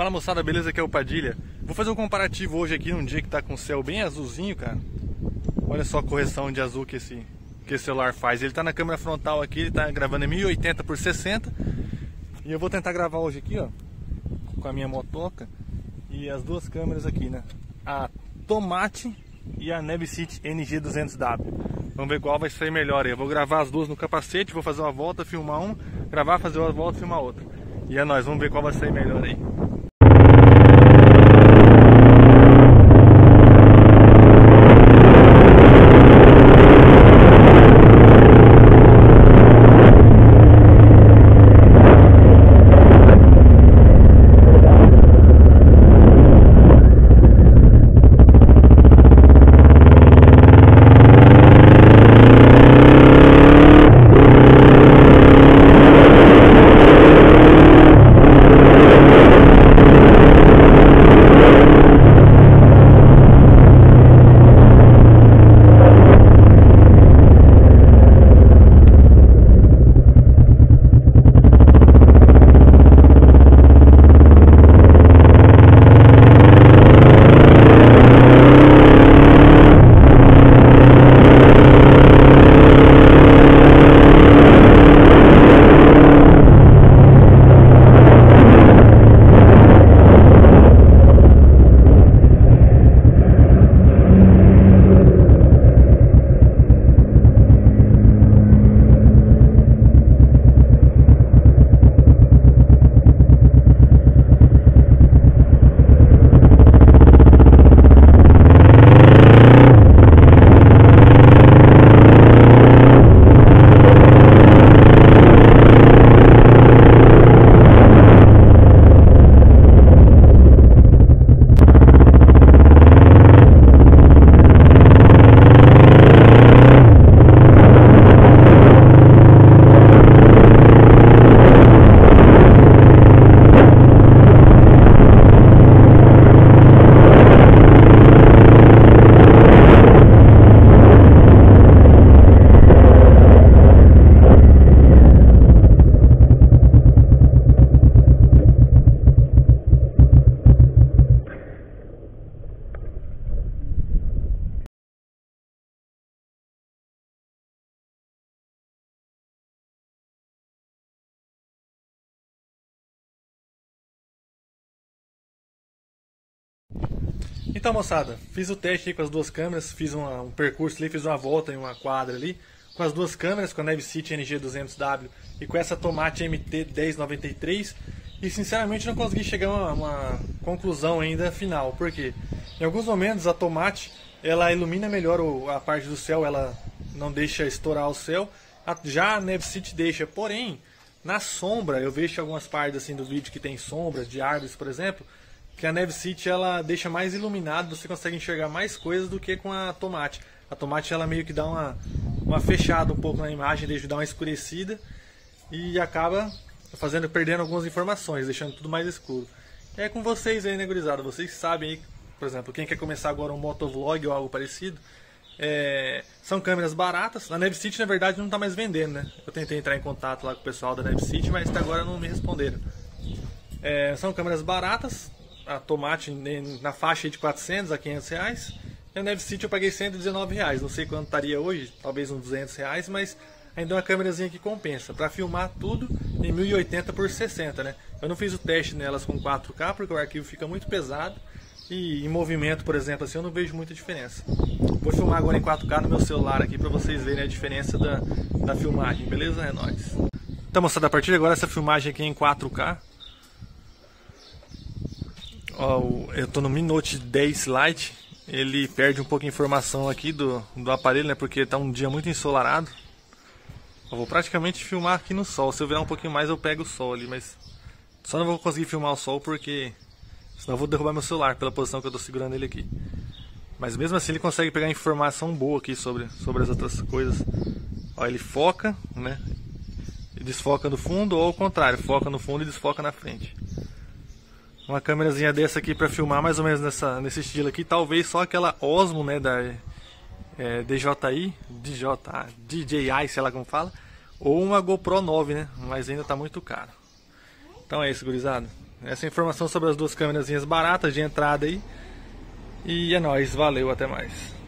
Fala moçada, beleza? Aqui é o Padilha. Vou fazer um comparativo hoje aqui num dia que tá com o céu bem azulzinho, cara. Olha só a correção de azul que esse, que esse celular faz. Ele tá na câmera frontal aqui, ele tá gravando em 1080 por 60. E eu vou tentar gravar hoje aqui, ó, com a minha motoca. E as duas câmeras aqui, né? A Tomate e a Nevcity NG200W. Vamos ver qual vai sair melhor aí. Eu vou gravar as duas no capacete, vou fazer uma volta, filmar uma, gravar, fazer uma volta, filmar outra. E é nóis, vamos ver qual vai sair melhor aí. Então, moçada, fiz o teste com as duas câmeras, fiz uma, um percurso ali, fiz uma volta em uma quadra ali, com as duas câmeras, com a Nevcity NG200W e com essa Tomate MT1093, e sinceramente não consegui chegar a uma, uma conclusão ainda final, porque em alguns momentos a Tomate ela ilumina melhor o, a parte do céu, ela não deixa estourar o céu, já a Nevcity deixa, porém, na sombra, eu vejo algumas partes assim do vídeo que tem sombras de árvores, por exemplo, que a Neve City ela deixa mais iluminado, você consegue enxergar mais coisas do que com a Tomate. A Tomate ela meio que dá uma, uma fechada um pouco na imagem, deixa dar uma escurecida e acaba fazendo perdendo algumas informações, deixando tudo mais escuro. é com vocês aí, né, gurizada? Vocês sabem aí, por exemplo, quem quer começar agora um motovlog ou algo parecido, é, são câmeras baratas. A Neve City, na verdade, não está mais vendendo, né? Eu tentei entrar em contato lá com o pessoal da Neve City, mas até agora não me responderam. É, são câmeras baratas, a tomate na faixa de 400 a 500 reais. E a Neve City eu paguei 119 reais. Não sei quanto estaria hoje, talvez uns 200 reais, mas ainda é uma câmerazinha que compensa. Para filmar tudo em 1080 por 60, né? Eu não fiz o teste nelas com 4K porque o arquivo fica muito pesado. E em movimento, por exemplo, assim, eu não vejo muita diferença. Vou filmar agora em 4K no meu celular aqui para vocês verem a diferença da, da filmagem, beleza? É nóis. Então, moçada, a partir de agora essa filmagem aqui é em 4K. Ó, eu estou no Mi Note 10 Lite, ele perde um pouco de informação aqui do, do aparelho, né? Porque está um dia muito ensolarado. Eu vou praticamente filmar aqui no sol. Se eu virar um pouquinho mais, eu pego o sol ali, mas só não vou conseguir filmar o sol porque senão eu vou derrubar meu celular pela posição que eu estou segurando ele aqui. Mas mesmo assim ele consegue pegar informação boa aqui sobre, sobre as outras coisas. Ó, ele foca, né? E desfoca no fundo ou ao contrário, foca no fundo e desfoca na frente uma câmerazinha dessa aqui para filmar mais ou menos nessa, nesse estilo aqui, talvez só aquela Osmo, né, da é, DJI, DJ, DJI, sei lá como fala, ou uma GoPro 9, né, mas ainda tá muito caro. Então é isso, gurizada. Essa é informação sobre as duas câmeras baratas de entrada aí. E é nóis, valeu, até mais.